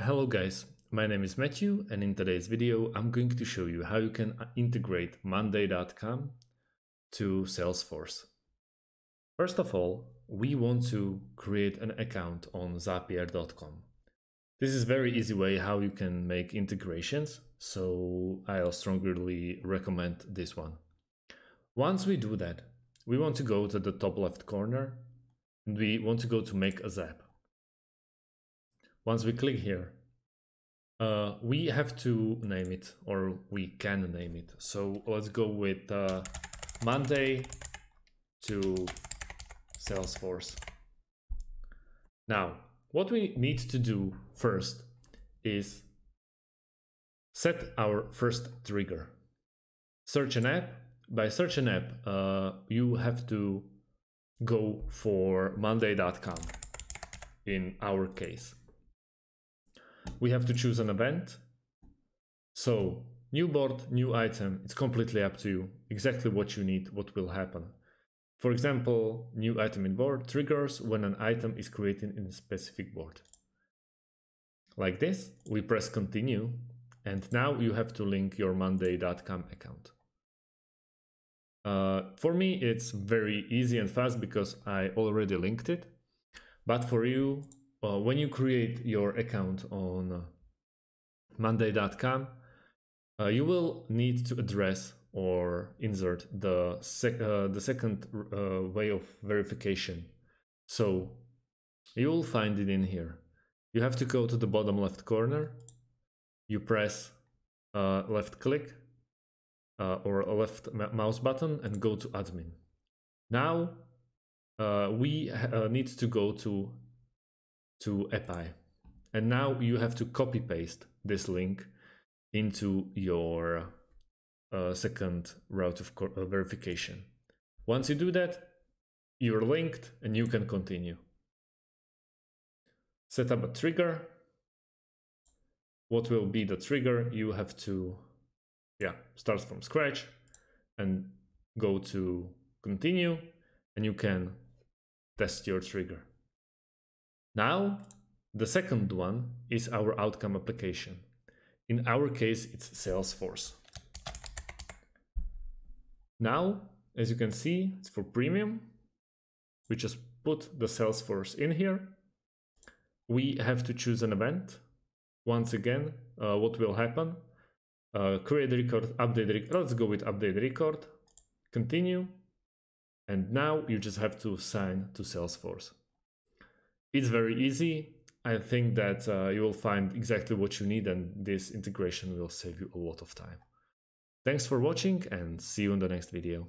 Hello guys, my name is Matthew and in today's video I'm going to show you how you can integrate monday.com to Salesforce. First of all, we want to create an account on zapier.com. This is very easy way how you can make integrations, so I'll strongly recommend this one. Once we do that, we want to go to the top left corner and we want to go to make a zap. Once we click here, uh, we have to name it or we can name it. So let's go with uh, Monday to Salesforce. Now, what we need to do first is set our first trigger. Search an app. By search an app, uh, you have to go for monday.com in our case we have to choose an event. So new board, new item, it's completely up to you. Exactly what you need, what will happen. For example, new item in board triggers when an item is created in a specific board. Like this, we press continue and now you have to link your monday.com account. Uh, for me, it's very easy and fast because I already linked it. But for you, uh, when you create your account on uh, monday.com, uh, you will need to address or insert the, sec uh, the second uh, way of verification. So you will find it in here. You have to go to the bottom left corner. You press uh, left click or a left mouse button and go to admin. Now we need to go to to API. And now you have to copy paste this link into your uh, second route of uh, verification. Once you do that, you're linked and you can continue. Set up a trigger. What will be the trigger? You have to, yeah, start from scratch and go to continue and you can test your trigger. Now, the second one is our outcome application. In our case, it's Salesforce. Now, as you can see, it's for premium. We just put the Salesforce in here. We have to choose an event. Once again, uh, what will happen? Uh, create record, update record. Let's go with update record. Continue. And now you just have to sign to Salesforce. It's very easy. I think that uh, you will find exactly what you need and this integration will save you a lot of time. Thanks for watching and see you in the next video.